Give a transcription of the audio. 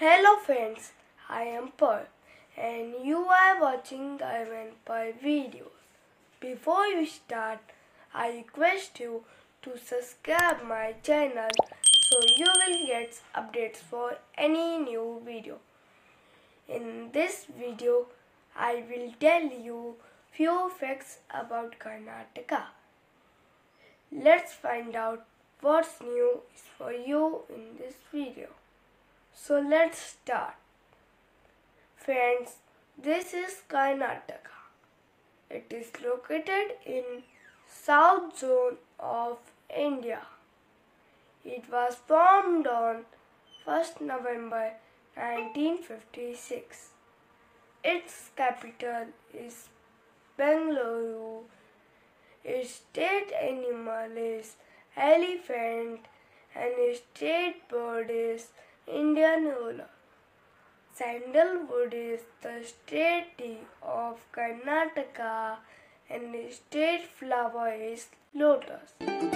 Hello friends, I am Parv and you are watching the Event Parv videos. Before you start, I request you to subscribe my channel so you will get updates for any new video. In this video, I will tell you few facts about Karnataka. Let's find out what's new for you in this video. So let's start. Friends, this is Karnataka. It is located in south zone of India. It was formed on 1st November 1956. Its capital is Bengaluru. Its state animal is elephant and its state bird is Sandalwood is the state of Karnataka and the state flower is lotus.